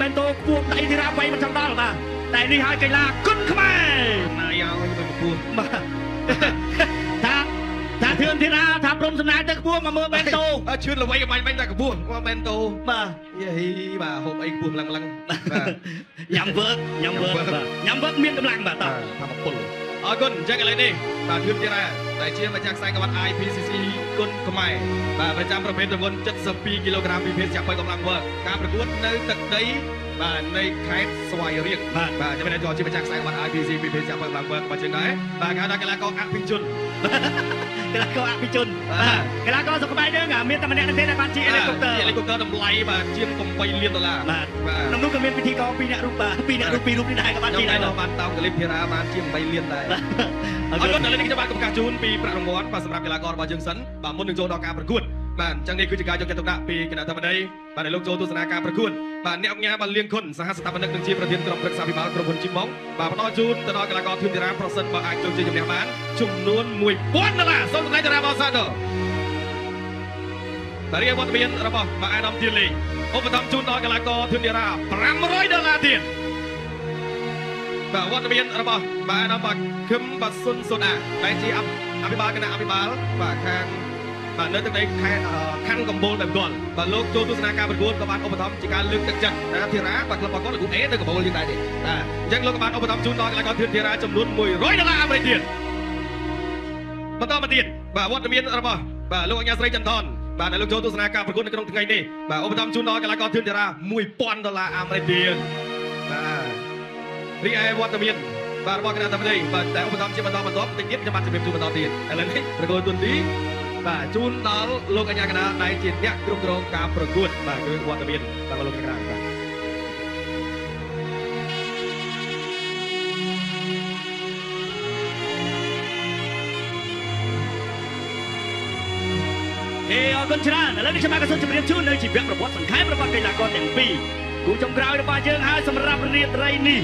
មែនតោខ្ពស់ដៃធីរ៉ាវៃមិនចង់ដល់បាទតែនេះហើយកីឡាគុណខ្មែរណាយឲ្យទៅពពោះបាទថាថាធឿនធីរ៉ាថាព្រមសំណាយទៅខ្ពស់មកមើលមែនតោអើឈឿនល្បីបាញ់បាញ់តែកពស់មកមែនតោបាទយេបាទហូបអីខ្ពស់ឡើងឡើងបាទញ៉ាំវើកញ៉ាំវើកបាទញ៉ាំវើកមានកម្លាំងបាទតោះថាមកពុល អរគុណអញ្ចឹងឥឡូវនេះបាទធឿនទៀតដែរដែលជាម្ចាស់ខ្សែក្បាត់ IPCC គុណខ្មែរបាទប្រចាំប្រភេទទម្ងន់72គីឡូក្រាមពីភេទចាក់បើកម្លាំងវើការប្រកួតនៅទឹកដី បាទនៃខេត្តស្វាយរៀងបាទបាទចាំមែនជាម្ចាស់ខ្សែក្បាត់ IPCC ពីភេទចាក់បើកម្លាំងវើបាទជាងដែរបាទគេហៅថាកីឡាករអភិជនកីឡាករអភិជនបាទកីឡាករសុខភាពយើងមានតែម្នាក់ទេដែលបានជាអេលីកុបទ័រអេលីកុបទ័រតម្លៃបាទជាង8លានដុល្លារបាទបាទក្នុងនោះក៏មានពិធីករពីរអ្នករូបបាទពីរអ្នករូបពីររូបនេះដែរក៏បានខ្ញុំជាតែដែរនៅបានតោងកលិបភារាបានជា8លានដែរអអររគុគុណណឥឡូវនេះខ្ញុំបានកំកាសជូនពីប្រាក់រង្វាន់បាទសម្រាប់កីឡាកររបស់យើងសិនបាទមុននឹងចូលដល់ការប្រកួត បាទអញ្ចឹងនេះគឺជាការយកចិត្តទុកដាក់ពីគណៈធម្មដីបាទដែលលោកចូលទស្សនាការប្រកួតបាទអ្នកអង្គការបានលៀងខុនសហស្ថាបនិកនឹងជាប្រធានក្រុមប្រឹក្សាពិបាលក្រុមហ៊ុនជីម៉ុងបាទផ្ដល់ជូនទៅដល់កីឡាករធឿនធីរ៉ាប្រសិនបើអាចចូលជាជំនះបានចំនួន1000ដុល្លារសូមថ្លែងតារាបោសាទរតារីវត្តមានរបស់បាទអាដាមទៀនលេងឧបត្ថម្ភជូនដល់កីឡាករធឿនធីរ៉ា500ដុល្លារទៀតបាទវត្តមានរបស់បាទអាដាមបាទខឹមបាទសុនសូដាដែលជាអភិអភិបាលគណៈអភិបាលបាទខាង បាទនៅទឹកដីខេត្តអឺខណ្ឌកំពូលតែម្ដងបាទលោកចូលទស្សនាការប្រកួតក៏បានឧបត្ថម្ភជាការលើកទឹកចិត្តណាធីរ៉ាបាទក្លឹបរបស់គាត់លោកអេនៅកំពូលយើងដែរទេបាទអញ្ចឹងលោកក៏បានឧបត្ថម្ភជូនដល់កីឡាករធឿនធីរ៉ាចំនួន100ដុល្លារអាមេរិកទៀតបន្តមកទៀតបាទវត្តមានរបស់បាទលោកអញ្ញាស្រីចន្ទថនបាទដែលលោកចូលទស្សនាការប្រកួតនៅក្នុងថ្ងៃនេះបាទឧបត្ថម្ភជូនដល់កីឡាករធឿនធីរ៉ា1000ដុល្លារអាមេរិកទៀតបាទរីឯវត្តមានបាទរបស់គណៈកម្មការបាទតែឧបត្ថម្ភជាបន្តបន្ទាប់តិចទៀតខ្ញុំបាទជំរាបជូនបន្តទៀតឥឡូវនេះប្រកួតទុនទី បាទជូនដល់លោកអញ្ញាកណាដែលជាអ្នកគ្រប់គ្រងការប្រកួតបាទគឺវត្តមានបាទលោកអញ្ញាកណាបាទអេអរគុណច្រើនឥឡូវនេះខ្ញុំបានក៏សូមជម្រាបជូននៅជីវប្រវត្តិសង្ខេបរបស់កីឡាករទាំងពីរគូចុងក្រោយរបស់យើងហើយសម្រាប់រាត្រីនេះ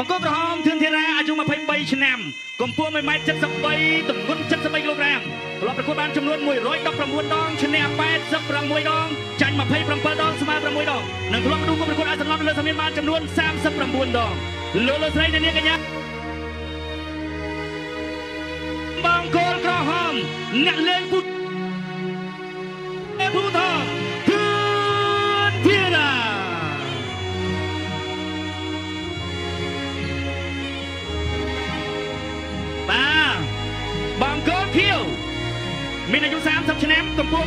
បង្គោលក្រហមធឿនធីរ៉ាអាយុ23ឆ្នាំកម្ពស់1ម៉ែត្រ73ទម្ងន់73គីឡូក្រាមធ្លាប់ប្រកួតបានចំនួន119ដងឈ្នះ86ដងចាញ់27ដងស្មើ6ដងនិងធ្លាប់ដួលប្រកួតឲ្យសន្លប់លើសមានបានចំនួន39ដងលោកលោកស្រីអ្នកនាងកញ្ញាបង្គោលក្រហមអ្នកលេងពុ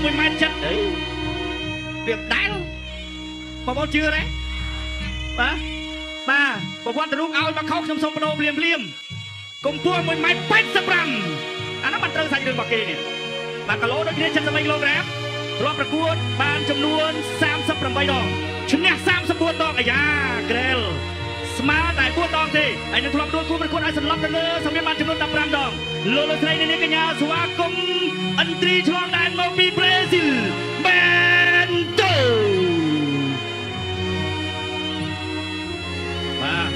1ម៉ែត្រចិត្តអីវាដែលបងប្អូនជឿទេបាទបាទប្រវត្តិរូបឲ្យមកខុសខ្ញុំសូមបដូរភ្លាមភ្លាមកម្ពស់1ម៉ែត្រ85អានោះមិនត្រូវសាច់រឿងរបស់គេនេះបាទគីឡូដូចគ្នា73គីឡូក្រាមធ្លាប់ប្រកួតបានចំនួន38ដងឈ្នះ34ដងអាយ៉ាក្រែល ស្មើតែ4ដងទេហើយនឹងធ្លាប់ដួលគូប្រកួតឲ្យសន្លប់ទៅលើសម្រាប់បានចំនួន15ដងលោកលោកស្រីនាងកញ្ញាស្វាគមន៍អន្ត្រីឆ្លងដែនមកពីប្រេស៊ីលបែនតូបាទ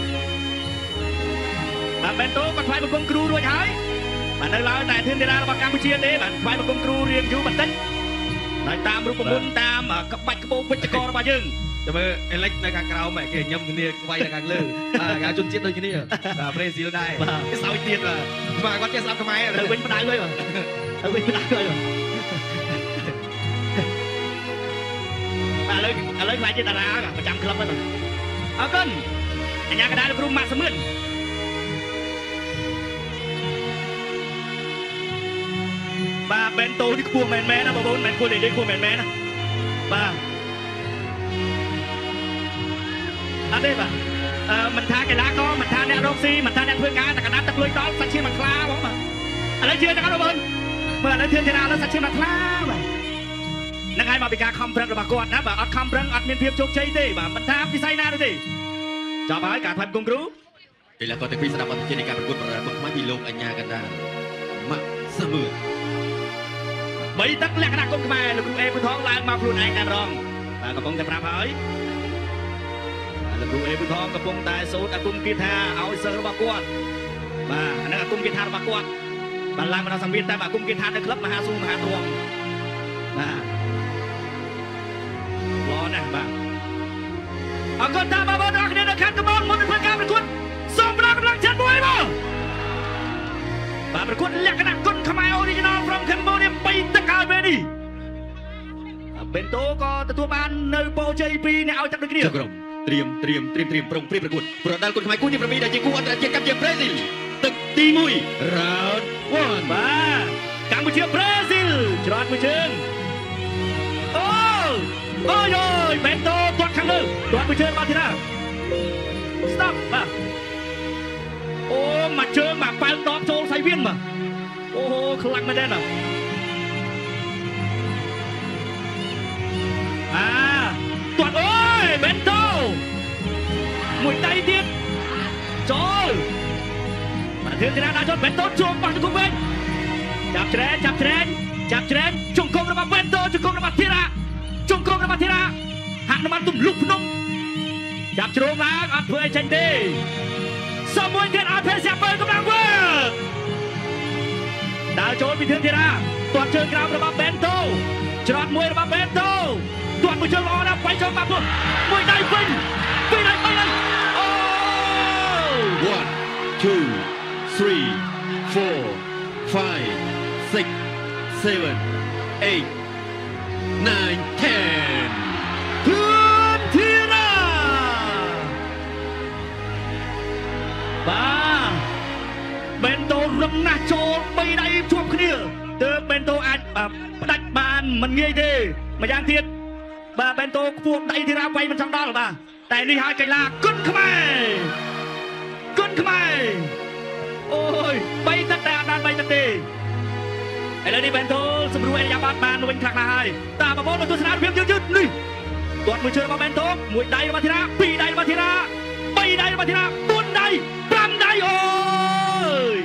បាទបែនតូគាត់ថ្វាយបង្គំគ្រូរួចហើយបាទនៅឡើយតែធានតារារបស់កម្ពុជាទេបាទថ្វាយបង្គំគ្រូរៀងយូរបន្តិចហើយតាមរូបមន្តតាមក្បាច់ក្បូរពេជ្រករបស់យើងចាំ មើលអេលិចនៅខាងក្រោមហ៎គេញឹមគ្នាវាយនៅខាងលើបាទការជនជាតិដូចគ្នាបាទប្រេស៊ីលដែរបាទគេសោយទៀតបាទបាទគាត់ចេះស្ដាប់ខ្មែរទៅវិញផ្ដៅហើយបាទទៅវិញផ្ដៅហើយបាទឥឡូវឥឡូវខ្លាចជាតារាប្រចាំក្លឹបហើយបាទអរគុណអញ្ញាកដាលគ្រូម៉ាក់សមឿនបាទបែនតូនេះខ្ពស់មែនមែនណាបងប្អូនមែនគួរនិយាយខ្ពស់មែនមែនណាបាទ អត់ទេបាទអឺមិនថាកីឡាករមិនថាអ្នករកស៊ីមិនថាអ្នកធ្វើការតែកណ្ដាប់ទឹកលុយដល់សាច់ឈាមមិនខ្លាបងបាទឥឡូវជឿតែគាត់បងប្អូនមើលឥឡូវធឿនធានាឥឡូវសាច់ឈាមមិនខ្លាបាទនឹងហើយមកពីការខំប្រឹងរបស់គាត់ណាបាទអត់ខំប្រឹងអត់មានភាពជោគជ័យទេបាទមិនថាវិស័យណាទេចប់ហើយការថែមគុំគ្រូកីឡាករទាំងពីរស្ដាប់អត្ថជានៃការប្រកួតប្រដាល់គុណខ្មែរពីលោកអញ្ញាកណ្ដាលម៉ាក់សមឿនបីទឹកលក្ខណៈគុំខ្មែរលោកគ្រូអេពូថងឡើងមកខ្លួនឯងតែម្ដងបាទកំពុងតែប្រាប់ហើយបាទ លោកគ្រូអេពូថងកំពុងតែសូត្រអាគមគាថាឲ្យសិស្សរបស់គាត់បាទអានេះអាគមគាថារបស់គាត់បានឡើងមកដល់សង្វៀនតែមកគុំគេឋាននៅក្លឹបមហាស៊ូមហាទ្រមបាទល្អណាស់បាទអរគុណតាបងប្អូនទាំងអស់គ្នានៅខាងកំពតមុននឹងធ្វើការប្រកួតសូមផ្ដល់កម្លាំងចិត្តមួយមកបាទប្រកួតលក្ខណៈគុនខ្មែរ Original from Cambodia 3ទឹកហើយពេលនេះបេនតូក៏ទទួលបាននៅពរជ័យពីអ្នកឲ្យទឹកដូចគ្នាចុះក្រុម ត្រៀមត្រៀមត្រៀមត្រៀមប្រុងព្រៀបប្រកួតប្រដាល់គុនខ្មែរគូទី7ដែលជាគូអន្តរជាតិកម្ពុជាប្រេស៊ីលទឹកទី1 round 1បាទកម្ពុជាប្រេស៊ីលច្រត់មួយជើងអូអូយអូយបេនតូទាត់ខាងលើទាត់មួយជើងមកទីណា stop បាទអូមកជើងមកប៉ែលដបចូលសៃវៀនបាទអូខ្លាំងមែនទេណាអាទាត់អូយបេនតូ មួយដៃទៀតចូលបាទធឿនទីណាដាក់ចូលបេនតូជួងបោះទៅគុំវិញចាប់ច្រែងចាប់ច្រែងចាប់ច្រែងជង្គង់របស់បេនតូជង្គង់របស់ធីរ៉ាជង្គង់របស់ធីរ៉ាហាក់នឹងបានទម្លុះភ្នំចាប់ជ្រុងឡើងអត់ធ្វើអីចេញទេសមួយទៀតអត់ភេសៀបើកម្លាំងវើដើរចូលពីធឿនធីរ៉ាទាត់ជើងក្រោមរបស់បេនតូច្រត់មួយរបស់បេនតូទាត់មួយជើងល្អណាស់បាយចូលមកពុះមួយដៃវិញពីរដៃ 6 7 8 9 10ធឿនធីរាបាទបេនតូរំណាស់ចូល3ដៃជួបគ្នាទើបបេនតូអាចផ្ដាច់បានមិនងាយទេម្យ៉ាងទៀតបាទបេនតូខ្ពស់ដៃធីរាវាយមិនចង់ដល់បាទតែនេះហើយកីឡាគុនខ្មែរគុនខ្មែរអូយបីទឹកតែអត់បានបីទឹកទេ ឥឡូវនេះបេនតូសម្រួលអេយ៉ាបាត់បានវិញខ្លះៗហើយតាបងប្អូនមកទស្សនាភាពយឺតៗនេះទាត់មួយជើងរបស់បេនតូមួយដៃរបស់ធីរ៉ាពីរដៃរបស់ធីរ៉ាបីដៃរបស់ធីរ៉ាបួនដៃប្រាំដៃអូយ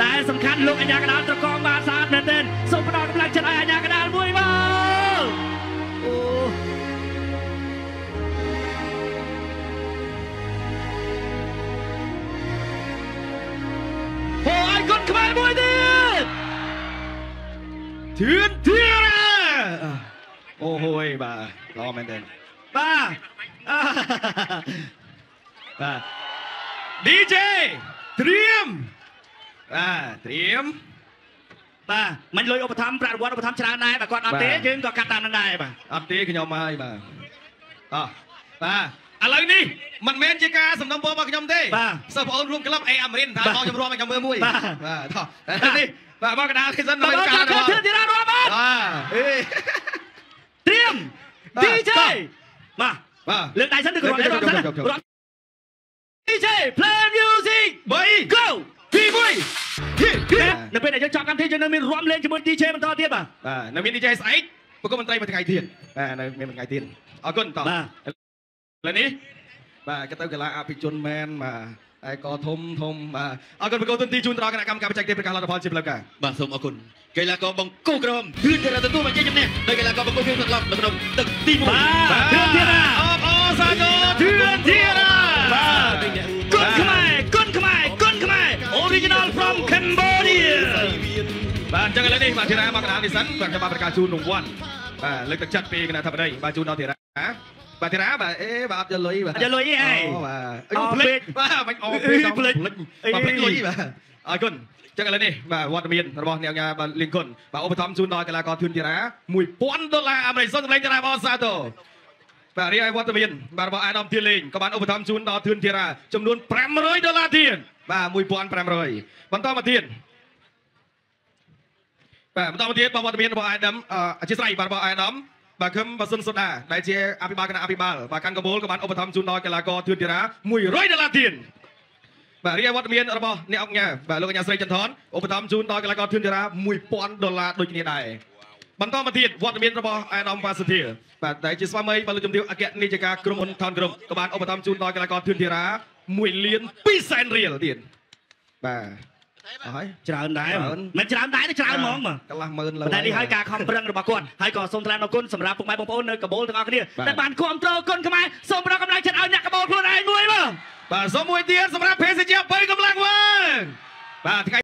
តែសំខាន់លោកអញ្ញាកដាលត្រកងបានស្អាតមែនទែនសូមផ្ដល់កម្លាំងចិត្តឲ្យអញ្ញាកដាលមួយមកអូហូឲ្យគុនខ្មែរមួយទៀត ធឿនធីរ៉ាអូហូយបាទល្អមែនទេបាទអាបាទ DJ ត្រៀមបាទត្រៀមបាទមិនលុយឧបត្ថម្ភប្រាក់រង្វាន់ឧបត្ថម្ភច្រើនដែរបើគាត់អត់ទេបាទយើងក៏កាត់តាមនឹងដែរបាទអត់ទេខ្ញុំហើយបាទអោះបាទឥឡូវនេះមិនមែនជាការសំណុំពររបស់ខ្ញុំទេបាទសិស្សបងអូនរួមក្លឹបអេអាមេរិនថាបាទបងខ្ញុំរួមឲ្យខ្ញុំមើលមួយបាទបាទថោះឥឡូវនេះបាទមកកណ្ដាលគេសិនបងឲ្យប្អូនកាចារក់ របស់ ធឿនធីរ៉ារាប់បាទ បាទអេ ត្រៀម បាទ DJ បាទ បាទបាទលើកដៃសិនទៅគ្រាន់តែរាប់សិនណាយកយកយករាប់ DJ play music 3 go ទី1នៅពេលដែលយើងចប់កម្មវិធីយើងនៅមានរួមលេងជាមួយ DJ បន្តទៀតបាទបាទនៅមាន DJ ស្អែកប្រគល់មន្ត្រីមួយថ្ងៃទៀតបាទនៅមានមួយថ្ងៃទៀតអរគុណតោះបាទឥឡូវនេះបាទក៏ទៅកីឡាអភិជនមែនបាទ ឯកធំធំបាទអរគុណប្រកោទុនទីជូនដល់គណៈកម្មការបច្ចេកទេសប្រកាសលទ្ធផលជាផ្លូវការបាទសូមអរគុណកីឡាករបង្គោលក្រុមគឺតែទទួលបានជ័យជំនះដោយកីឡាករបង្គោលគ្រឿងសន្លប់នៅក្នុងទឹកទី1បាទធឿនធីរ៉ាអបអរសាទរធឿនធីរ៉ាបាទគុនខ្មែរគុនខ្មែរគុនខ្មែរ original from Cambodia បាទអញ្ចឹងឥឡូវនេះបាទធីរ៉ាមកកណ្ដាលនេះសិនបាទខ្ញុំបានប្រកាសជូនរង្វាន់បាទលើកទឹកចិត្តពីគណៈធិបតីបាទជូនដល់ធីរ៉ា បាទធីរ៉ាបាទអេបាទអត់យកលុយបាទអត់យកលុយទេឯងអូបាទអរភ្លេពេចកបាទមិនអរអឺពេកដល់ភ្លេចភ្លេចអីបាទភ្លេចលុយបាទអរគុណចឹងឥឡូវនេះបាទវត្តមានរបស់អ្នកញាបាទលៀងគុណបាទឧបត្ថម្ភជូនដល់កីឡាករធឿនធីរ៉ា1000ដុល្លារអាមេរិកសូមសម្លេងតារាបអសាទរបាទរីឯវត្តមានបាទរបស់អាដាមទីលេងក៏បានឧបត្ថម្ភជូនដល់ធឿនធីរ៉ាចំនួន500ដុល្លារទៀតបាទ1500បន្តមកទៀតបាទបន្តមកទៀតបងវត្តមានរបស់អាដាមអធិស្ឋានបាទរបស់អាដាម បាទខឹមបាទសុនសូដាដែលជាអភិបាលគណៈអភិបាលបាទកាន់កបូលក៏បានឧបត្ថម្ភជូនដល់កីឡាករធឿនធីរ៉ា100ដុល្លារទៀតបាទរីឯវត្តមានរបស់អ្នកអង្គញាបាទលោកកញ្ញាស្រីចន្ទថនឧបត្ថម្ភជូនដល់កីឡាករធឿនធីរ៉ា1000ដុល្លារដូចគ្នាដែរបន្តមកទៀតវត្តមានរបស់អាដាមប៉ាសាធាបាទដែលជាស្វាមីបាទលោកជំទាវអគ្គនាយិកាក្រុមហ៊ុនថនក្រុមក៏បានឧបត្ថម្ភជូនដល់កីឡាករធឿនធីរ៉ា1លាន2សែនរៀលទៀតបាទ អស់ហើយច្រើនដែរច្រើនមិនច្រើនដែរទេច្រើនហ្មងបាទកន្លះម៉ឺនលើប៉ុន្តែនេះហើយការខំប្រឹងរបស់គាត់ហើយក៏សូមថ្លែងអរគុណសម្រាប់ពុកម៉ែបងប្អូននៅកាបូលទាំងអស់គ្នាបាទដែលបានគ្រប់គ្រងគុណខ្មែរសូមផ្ដល់កម្លាំងចិត្តឲ្យអ្នកកាបូលខ្លួនឯងមួយមកបាទសូមមួយទៀតសម្រាប់ភេសជ្ជៈ3កម្លាំងវើបាទថ្ងៃ